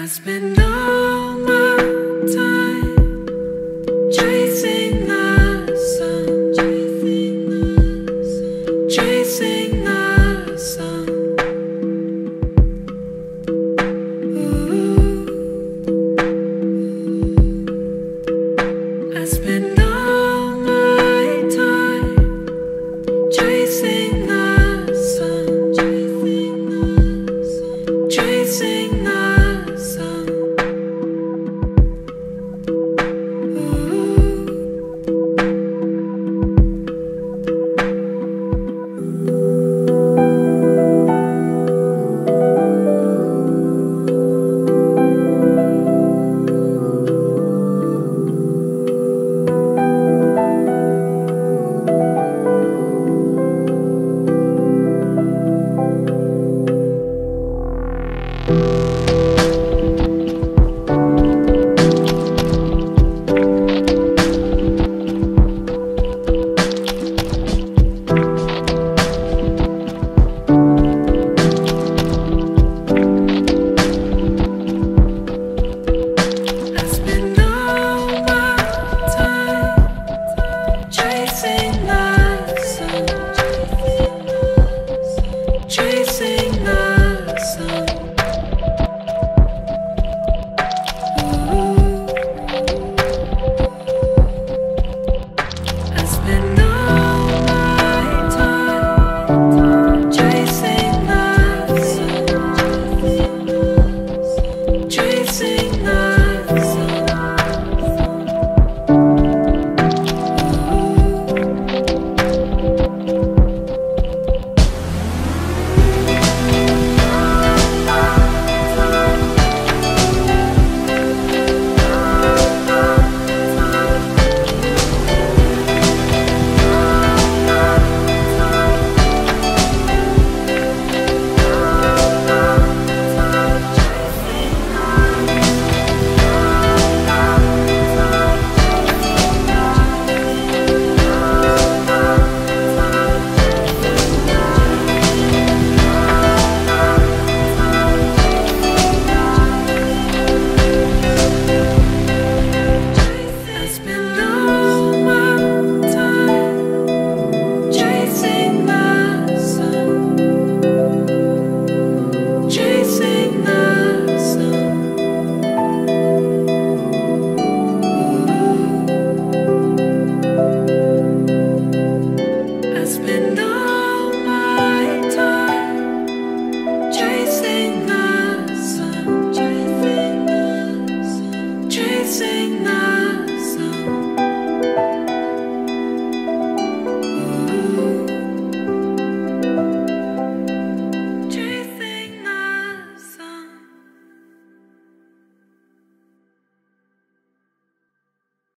I spend all my